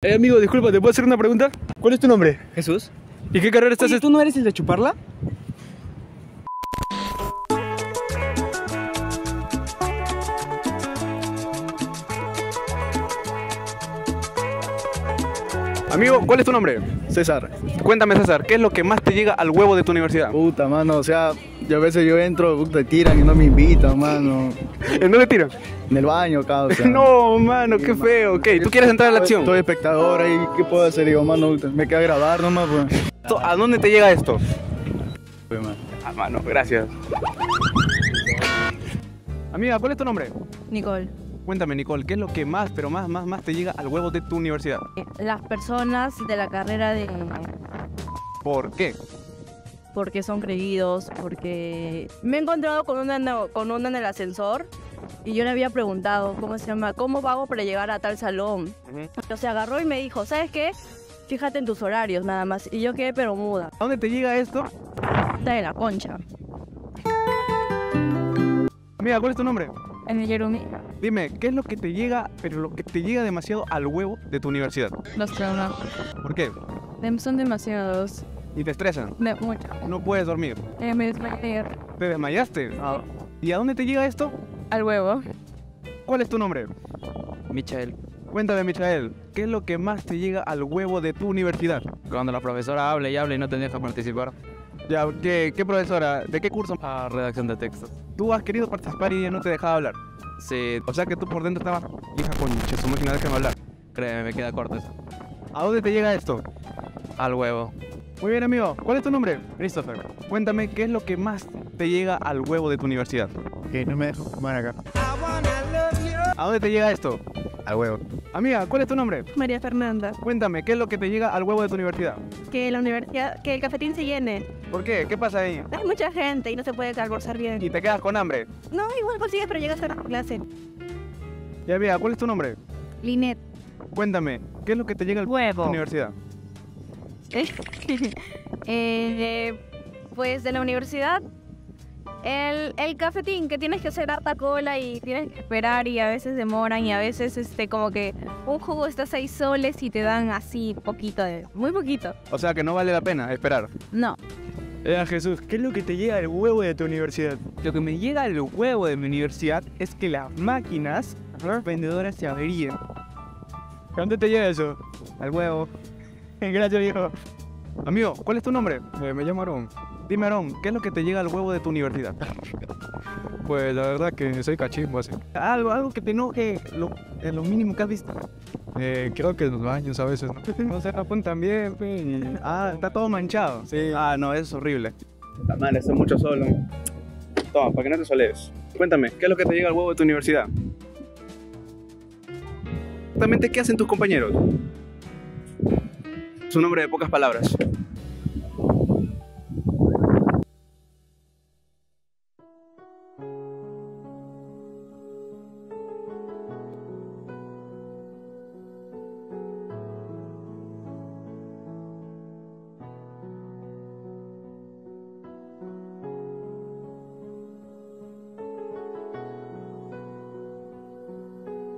Eh, amigo, disculpa, ¿te puedo hacer una pregunta? ¿Cuál es tu nombre? Jesús. ¿Y qué carrera estás Oye, ¿tú no eres el de chuparla? Amigo, ¿cuál es tu nombre? César, Cuéntame, César, ¿qué es lo que más te llega al huevo de tu universidad? puta, mano, o sea, yo a veces yo entro, puta, tiran y no me invitan, mano. ¿En dónde tiran? En el baño, causa. No, mano, qué feo. Ok, ¿tú quieres entrar a la acción? Estoy espectador ahí, ¿qué puedo hacer? Digo, mano, me queda grabar nomás, pues. ¿A dónde te llega esto? Pues. Ah, mano, gracias. Amiga, ¿cuál es tu nombre? Nicole, Cuéntame, Nicole, ¿qué es lo que más, pero más, más, más te llega al huevo de tu universidad? las personas de la carrera de ¿Por qué? Porque son creídos, porque me he encontrado con una en- con una en el ascensor y yo le había preguntado cómo se llama, cómo hago para llegar a tal salón. O se agarró y me dijo, ¿sabes qué? Fíjate en tus horarios nada más. Y yo quedé pero muda. ¿A dónde te llega esto? Está de la concha. Amiga, ¿cuál es tu nombre? En el Yerumi, Dime, ¿qué es lo que te llega, pero lo que te llega demasiado al huevo de tu universidad? los traumas. ¿Por qué? Dem- Son demasiados. ¿Y te estresan? De mucho. No puedes dormir. Eh, me desmayé ¿Te desmayaste? ¿Y a dónde te llega esto? al huevo. ¿Cuál es tu nombre? Michael. Cuéntame, Michael, ¿qué es lo que más te llega al huevo de tu universidad? Cuando la profesora habla y habla y no te deja participar. Ya, ¿qué, qué profesora? ¿De qué curso? A redacción de textos. Tú has querido participar y ella no te dejaba hablar. Sí, O sea que tú por dentro estabas, hija concha, su máquina, déjame hablar. créeme, me queda corto eso. ¿A dónde te llega esto? Al huevo. Muy bien, amigo. ¿Cuál es tu nombre? Christopher. Cuéntame, ¿qué es lo que más te llega al huevo de tu universidad? Que no me dejo fumar acá. ¿A dónde te llega esto? Al huevo. Amiga, ¿cuál es tu nombre? María Fernanda, Cuéntame, ¿qué es lo que te llega al huevo de tu universidad? que la universidad, que el cafetín se llene. ¿Por qué? ¿Qué pasa ahí? Hay mucha gente y no se puede almorzar bien. Y te quedas con hambre. No, igual consigues, pero llegas a la clase. Ya, amiga, ¿cuál es tu nombre? Linet. Cuéntame, ¿qué es lo que te llega al huevo de tu universidad? Eh, pues de la universidad, el, el cafetín, que tienes que hacer harta cola y tienes que esperar y a veces demoran y a veces este como que un jugo está a 6 soles y te dan así poquito de, muy poquito. O sea que no vale la pena esperar. No, Eh, Jesús, ¿qué es lo que te llega al huevo de tu universidad? Lo que me llega al huevo de mi universidad es que las máquinas vendedoras se averían. ¿A dónde te llega eso? Al huevo. Gracias, viejo. Amigo, ¿cuál es tu nombre? me llamo Aarón. Dime, Aarón, ¿qué es lo que te llega al huevo de tu universidad? Pues la verdad que soy cachimbo así. algo, algo que te enoje, lo, eh, lo mínimo que has visto. Eh, creo que en los baños a veces, ¿no? No se apuntan bien, pe, y- Ah, está todo manchado. Sí. Ah, no, eso es horrible. Está mal, está mucho solo. Toma, para que no te solees. Cuéntame, ¿qué es lo que te llega al huevo de tu universidad? Exactamente, ¿qué hacen tus compañeros? Su nombre de pocas palabras.